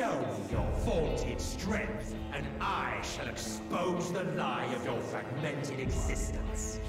Show your vaunted strength, and I shall expose the lie of your fragmented existence.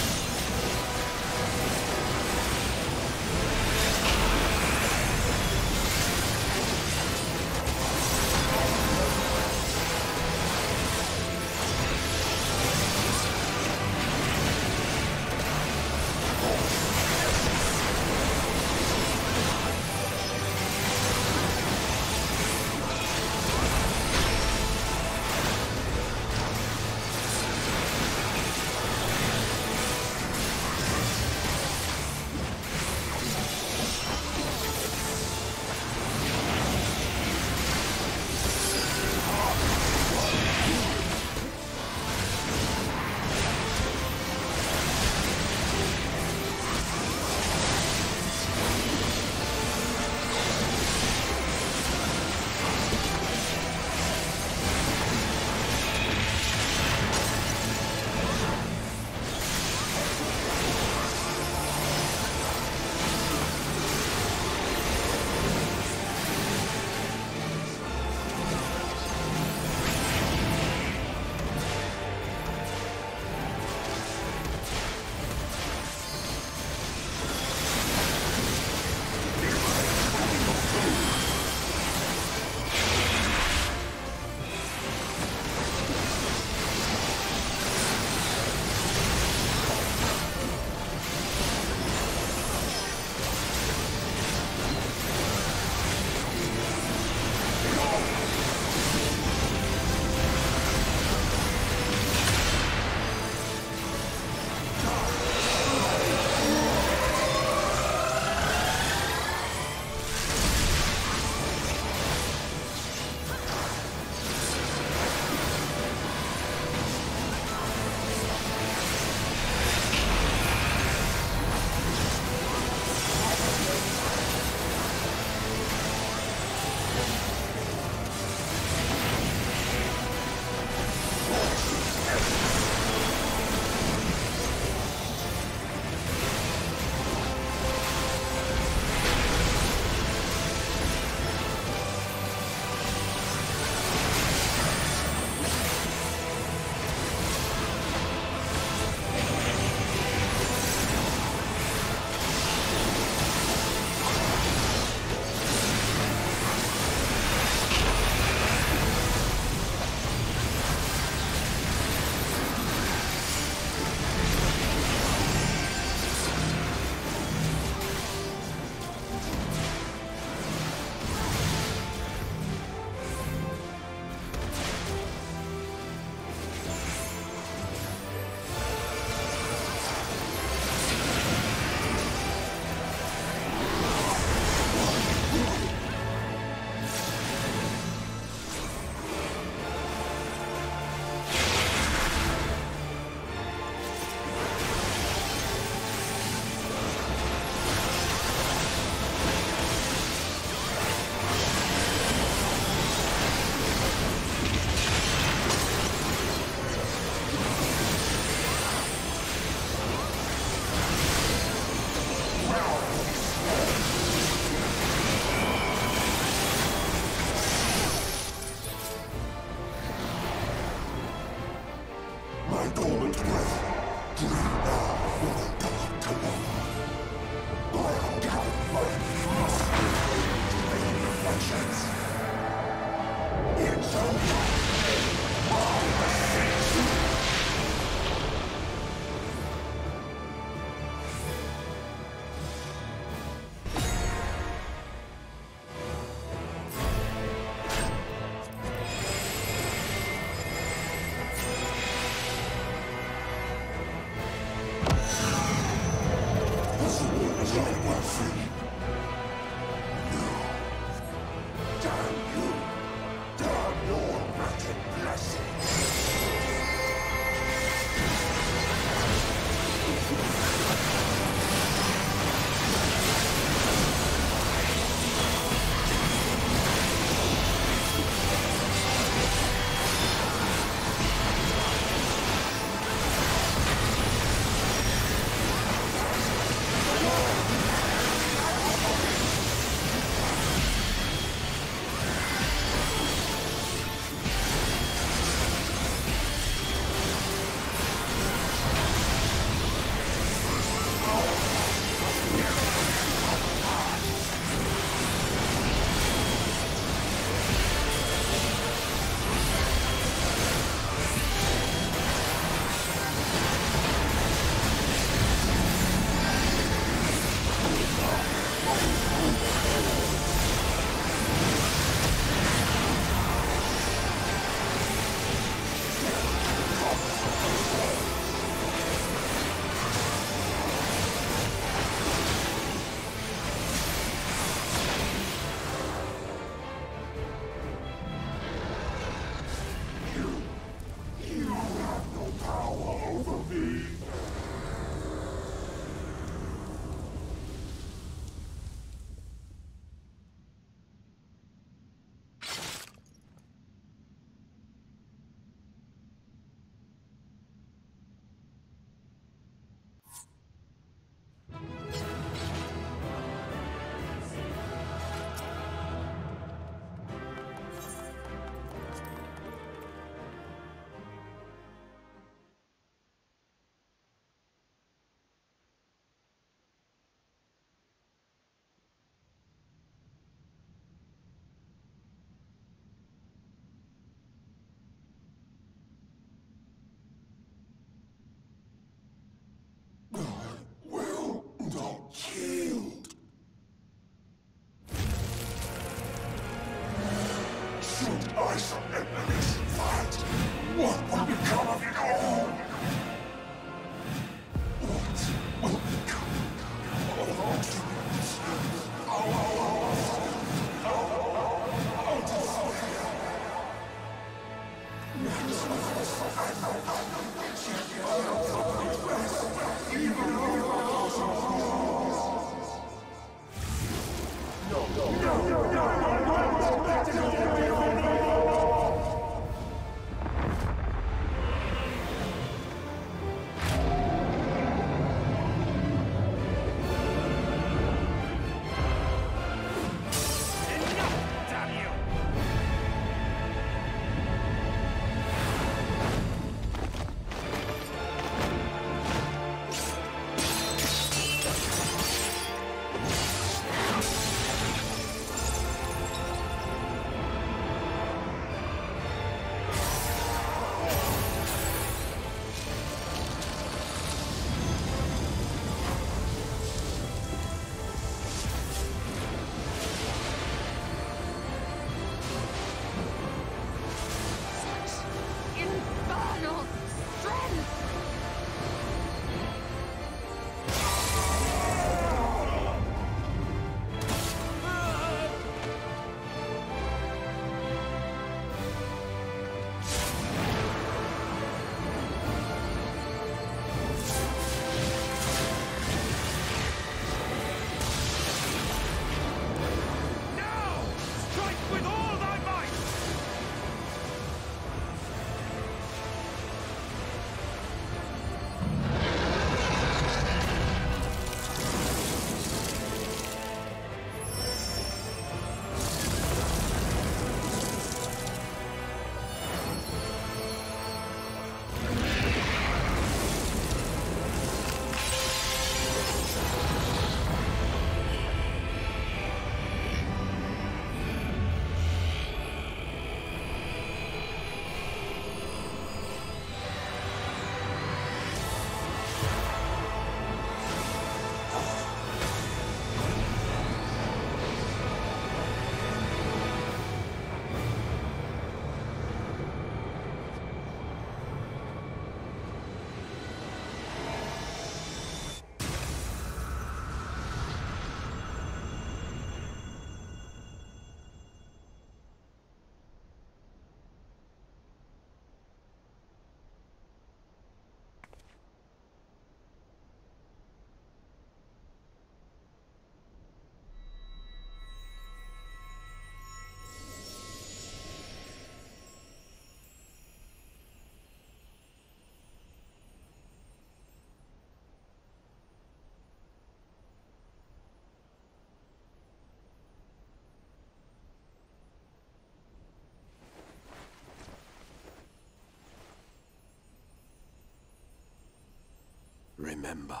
Remember.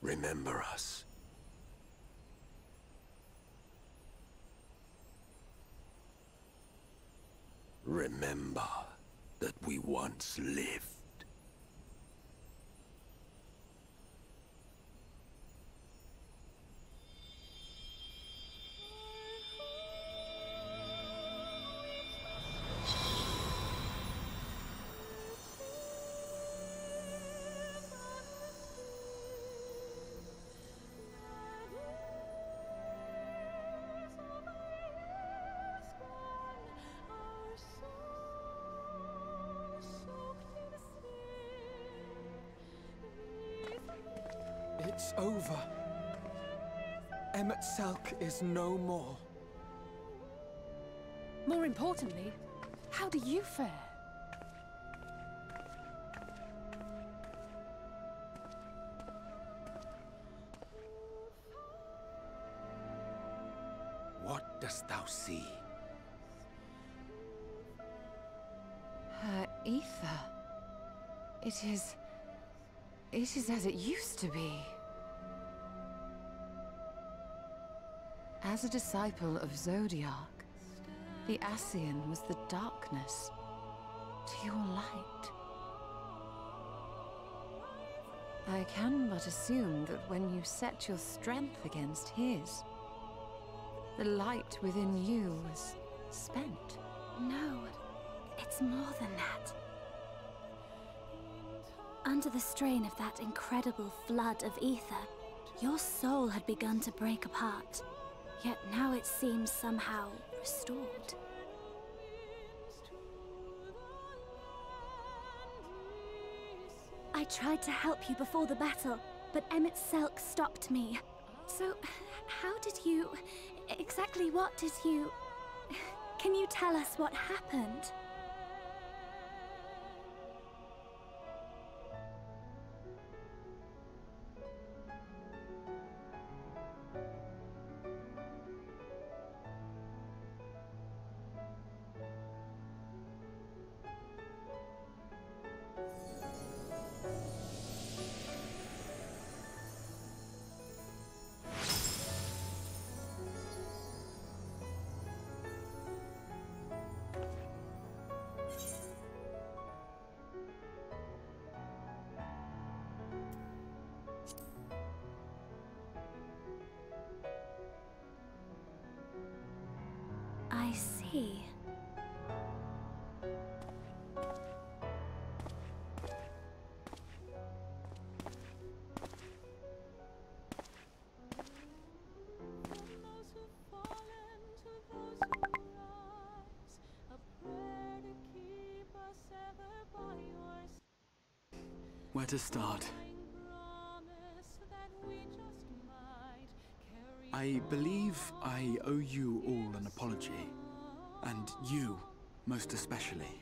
Remember us. Remember that we once lived. Is no more. More importantly, how do you fare? What dost thou see? Her ether. It is... It is as it used to be. As a disciple of Zodiark, the Ascian was the darkness to your light. I can but assume that when you set your strength against his, the light within you was spent. No, it's more than that. Under the strain of that incredible flood of ether, your soul had begun to break apart. Yet now it seems somehow restored. I tried to help you before the battle, but Emet-Selch stopped me. So, how did you... Exactly what did you... Can you tell us what happened? Where to start? I believe I owe you all an apology. And you, most especially.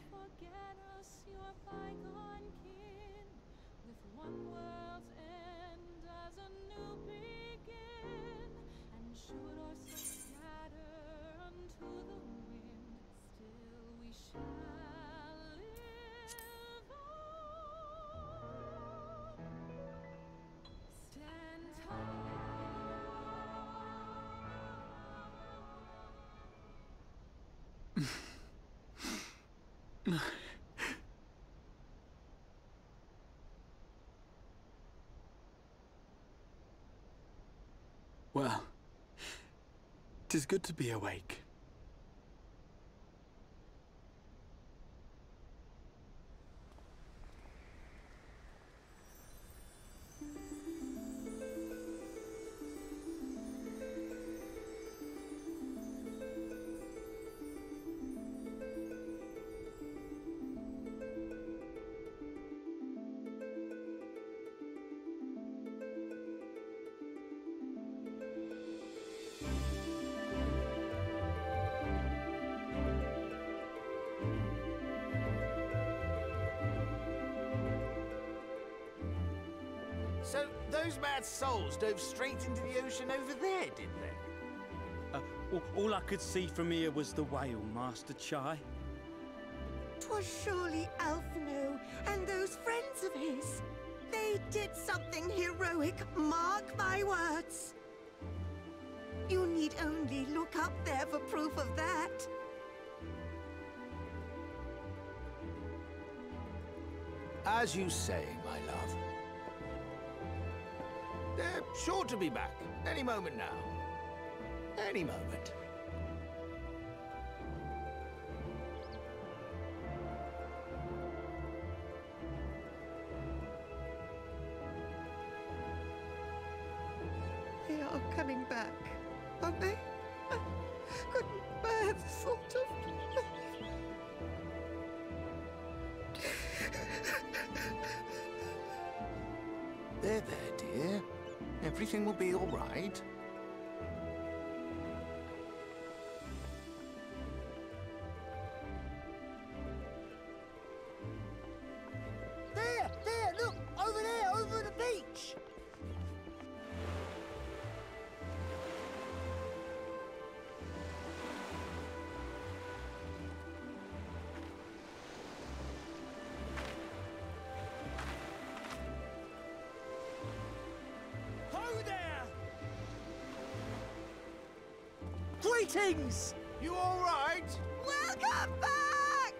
Well, tis good to be awake. Souls dove straight into the ocean over there, did they? Uh, all, all I could see from here was the whale, Master Chai. Twas surely Alphinaud and those friends of his. They did something heroic, mark my words. You need only look up there for proof of that. As you say, my love. Sure to be back. Any moment now. Any moment. Will be all right. Greetings! You all right? Welcome back!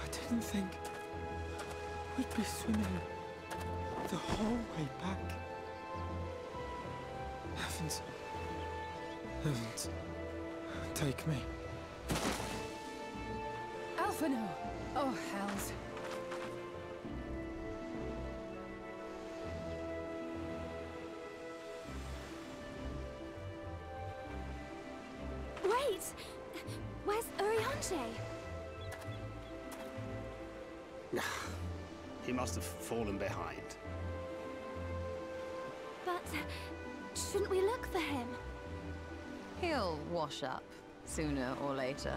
I didn't think we'd be swimming the whole way back. Heavens. Heavens. Take me. Alphinaud! Oh, hells. Wait! Where's Urianger? He must have fallen behind. But shouldn't we look for him? He'll wash up, sooner or later.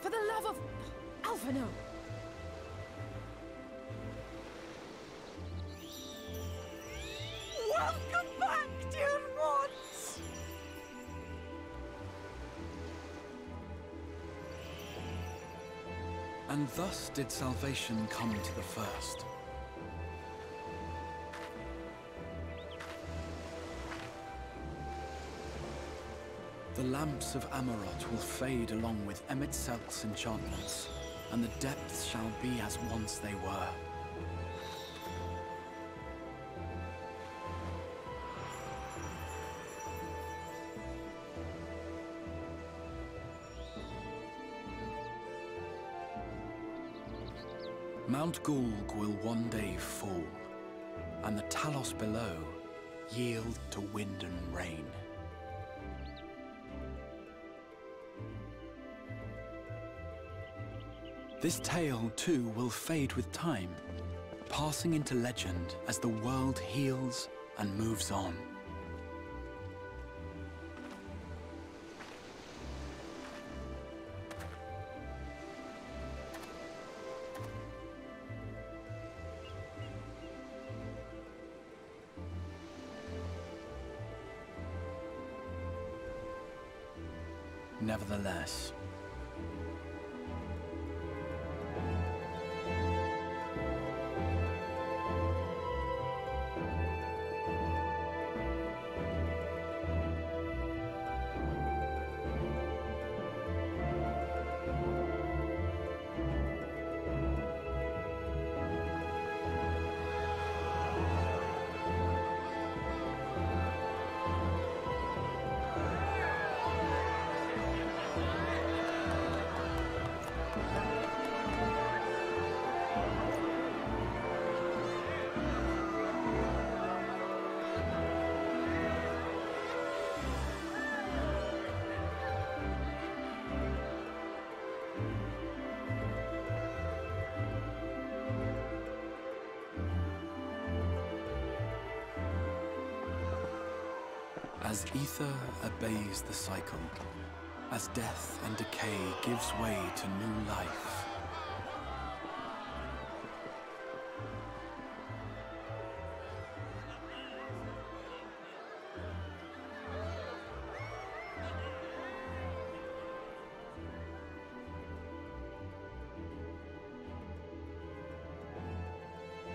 For the love of... Alphinaud! Welcome back, dear ones! And thus did salvation come to the first. The lamps of Amaurot will fade along with Emet-Selch's enchantments, and the depths shall be as once they were. Mount Gulg will one day fall, and the Talos below yield to wind and rain. This tale, too, will fade with time, passing into legend as the world heals and moves on. As ether obeys the cycle, as death and decay gives way to new life.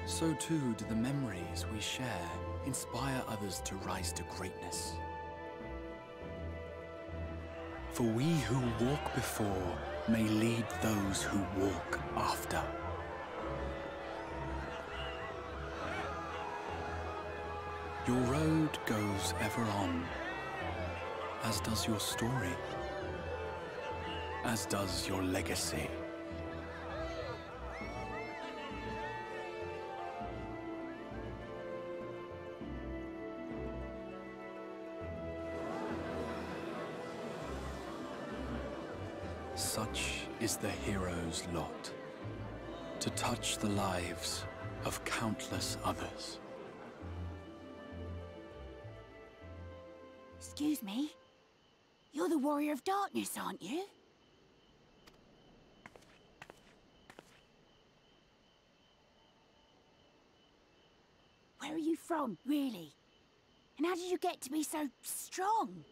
So too do the memories we share inspire others to rise to greatness. For we who walk before may lead those who walk after. Your road goes ever on, as does your story, as does your legacy. Is the hero's lot, to touch the lives of countless others. Excuse me? You're the Warrior of Darkness, aren't you? Where are you from, really? And how did you get to be so strong?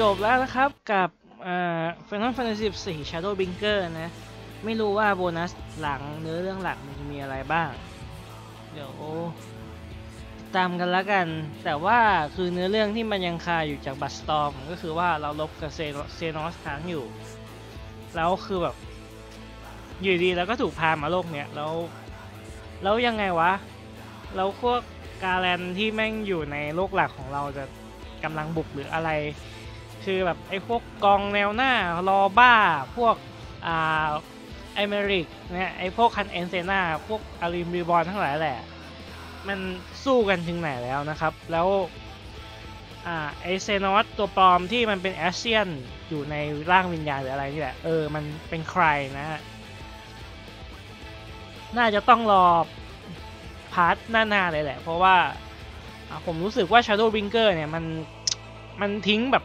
จบแล้วนะครับกับอ่า Final Fantasy 14 Shadow Bringer นะ ไม่รู้ว่าโบนัสหลังเนื้อเรื่องหลักมันจะมีอะไรบ้าง เดี๋ยวตามกันแล้วกัน แต่ว่าคือเนื้อเรื่องที่มันยังคาอยู่จากบัตสตอมก็คือว่าเราลบกับเซเซนอสค้างอยู่ แล้วคือแบบ อยู่ดีแล้วก็ถูกพามาโลกเนี้ยแล้วแล้วยังไงวะ แล้วพวกกาแลนที่แม่งอยู่ในโลกหลักของเราจะกำลังบุกหรืออะไร คือแบบไอ้พวกกองแนวหน้ารอบ้าพวกอ่าไอเมริกเนี่ยไอ้พวกคันเอนเซนาพวกอาริมรีบอลทั้งหลายแหละ มันสู้กันถึงไหนแล้วนะครับ แล้วอ่าไอเซนอสตัวปลอมที่มันเป็นแอสเซียนอยู่ในร่างวิญญาณหรืออะไรนี่แหละ เออ มันเป็นใครนะฮะน่าจะต้องรอพาร์ทหน้าๆเลยแหละ เพราะว่าอะผมรู้สึกว่า Shadow Bringer เนี่ย มันมันทิ้งแบบ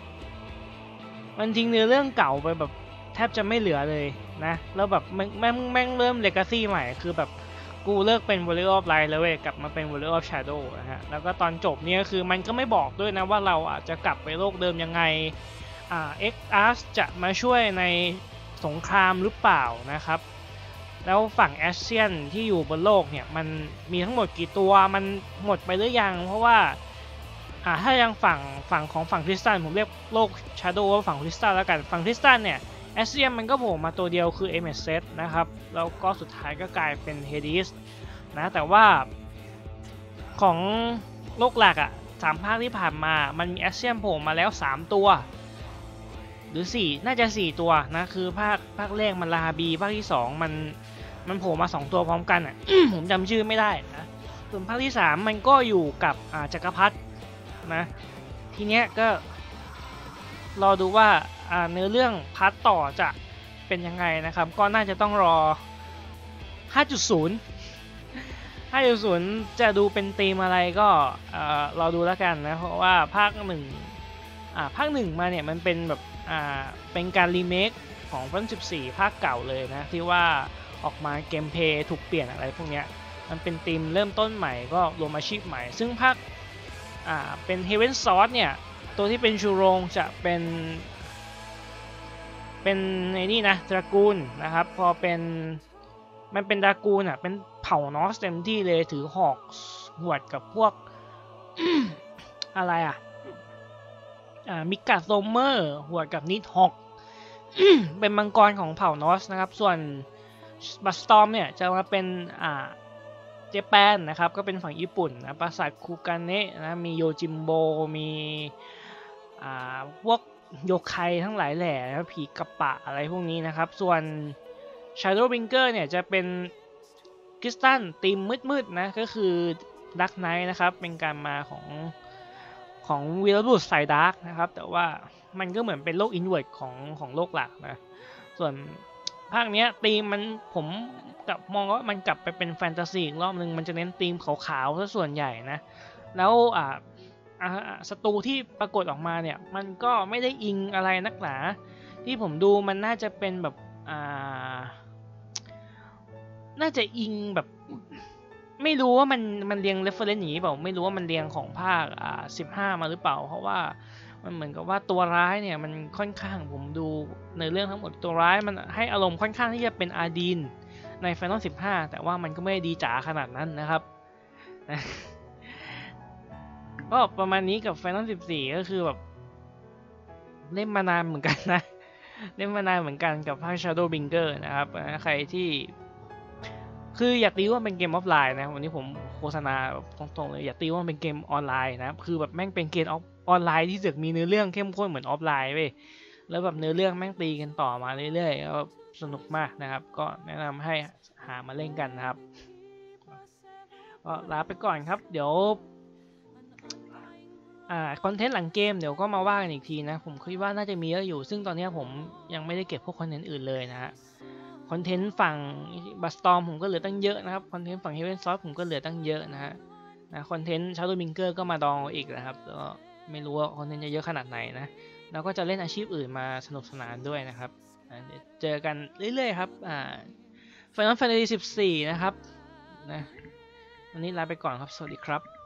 มันทิ้งเนื้อเรื่องเก่าไปแบบแทบจะไม่เหลือเลยนะ แล้วแบบแม่งแม่งแม่งเริ่มเลกาซี่ใหม่ คือแบบกูเลิกเป็น Warrior of Light แล้วเว้ยกลับมาเป็น Warrior of Shadow นะฮะ แล้วก็ตอนจบเนี่ยคือมันก็ไม่บอกด้วยนะว่าเราอาจจะกลับไปโลกเดิมยังไง อ่า X Arch จะมาช่วยในสงครามหรือเปล่านะครับ แล้วฝั่งแอสเซียนที่อยู่บนโลกเนี่ยมันมีทั้งหมดกี่ตัวมันหมดไปหรือยัง เพราะว่า อ่าถ้ายังฝั่งฝั่งของฝั่งคริสตันผมเรียกโลกชาร์โดว่าฝั่งคริสตันแล้วกันฝั่งคริสตันเนี่ยแอสเซียนมันก็โผล่มาตัวเดียวคือเอเมเซนะครับ แล้วก็สุดท้ายก็กลายเป็นเฮดิสนะแต่ว่าของโลกหลักอะ่ะสามภาคที่ผ่านมามันมีแอสเซียนโผล่มาแล้ว 3 ตัว หรือ 4 น่าจะ 4 ตัวนะ คือภาคภาคแรกมันลาบีภาคที่ 2 มันมันโผล่มา 2 ตัวพร้อมกันอะผมจำชื่อไม่ได้นะส่วนภาคที่ 3 มันก็อยู่กับอ่าจักรพรรดิ นะทีเนี้ยก็รอดูว่าเนื้อเรื่องพาร์ทต่อจะเป็นยังไงนะครับ ก็น่าจะต้องรอ 5.0 5.0 จะดูเป็นธีมอะไรก็เอ่อรอดูแล้วกันนะ เพราะว่าภาคหนึ่งภาคหนึ่งมาเนี่ยมันเป็นแบบเป็นการรีเมคของฟัน14 ภาคเก่าเลยนะ ที่ว่าออกมาเกมเพย์ถูกเปลี่ยนอะไรพวกเนี้ยมันเป็นธีมเริ่มต้นใหม่ก็รวมอาชีพใหม่ ซึ่งภาค อ่าเป็น Heaven Sword เนี่ยตัวที่เป็นชูโรงจะเป็นเป็นในนี่นะดรากูลนะครับ พอเป็นมันเป็นดรากูลอะเป็นเผ่านอสเต็มที่เลยถือหอกหวดกับพวกอะไรอะอ่ามิกาโซเมอร์หวดกับนิดฮอกเป็นมังกรของเผ่านอสนะครับ ส่วนบัสตอมเนี่ยจะมาเป็นอ่า เจแปนนะครับก็เป็นฝั่งญี่ปุ่นนะปราสาทคูกาเนะนะมีโยจิมโบมีอ่าพวกโยไคทั้งหลายแหล่นะผีกระปะอะไรพวกนี้นะครับ ส่วน Shadow b r i n k e r เนี่ยจะเป็นคริสตัลตีมมืดๆนะก็คือดักไนท์นะครับเป็นการมาของของวีรบุรุษสายดาร์กนะครับ แต่ว่ามันก็เหมือนเป็นโลกอินเวอร์ของของโลกหลักนะ ส่วน ภาคเนี้ยธีมมันผมกับมองว่ามันกลับไปเป็นแฟนตาซีอีกรอบหนึ่งมันจะเน้นธีมขาวๆซะส่วนใหญ่นะ แล้วอ่าอ่าอ่าศัตรูที่ปรากฏออกมาเนี่ย มันก็ไม่ได้อิงอะไรนักหนา ที่ผมดูมันน่าจะเป็นแบบอ่าน่าจะอิงแบบ ไม่รู้ว่ามันมันเรียงเรฟเฟรนซ์อย่างนี้เปล่าไม่รู้ว่ามันเรียงของภาคอ่าสิบห้ามาหรือเปล่า เพราะว่า มันเหมือนกับว่าตัวร้ายเนี่ยมันค่อนข้างผมดูในเรื่องทั้งหมดตัวร้ายมันให้อารมณ์ค่อนข้างที่จะเป็นอาดีนใน Final 15 แต่ว่ามันก็ไม่ดีจ๋าขนาดนั้นนะครับก็ประมาณนี้กับ Final 14 ก็คือแบบเล่นมานานเหมือนกันนะ เล่นมานานเหมือนกันกับภาค Shadow binger นะครับ ใครที่ คืออย่าตีว่าเป็นเกมออฟไลน์นะ วันนี้ผมโฆษณาตรงๆเลย อย่าตีว่าเป็นเกมออนไลน์นะครับคือแบบแม่งเป็นเกมออฟ ออนไลน์ที่เสือกมีเนื้อเรื่องเข้มข้นเหมือนออฟไลน์เว้ยแล้วแบบเนื้อเรื่องแม่งตีกันต่อมาเรื่อยๆก็สนุกมากนะครับ ก็แนะนำให้หามาเล่นกันนะครับก็ลาไปก่อนครับ เดี๋ยวอ่าคอนเทนต์หลังเกมเดี๋ยวก็มาว่ากันอีกทีนะ ผมคิดว่าน่าจะมีเยอะอยู่ ซึ่งตอนนี้ผมยังไม่ได้เก็บพวกคอนเทนต์อื่นเลยนะฮะคอนเทนต์ฝั่งบัสตอมผมก็เหลือตั้งเยอะนะครับคอนเทนต์ฝั่งเฮเวนซอสผมก็เหลือตั้งเยอะนะฮะนะคอนเทนต์ชาร์ลบิงเกอร์ก็มาดองอีกนะครับก็ ไม่รู้ว่าคอนเทนต์จะเยอะขนาดไหนนะเราก็จะเล่นอาชีพอื่นมาสนุกสนานด้วยนะครับเดี๋ยวเจอกันเรื่อยๆครับอ่า Final Fantasy 14 นะครับนะวันนี้ลาไปก่อนครับ สวัสดีครับ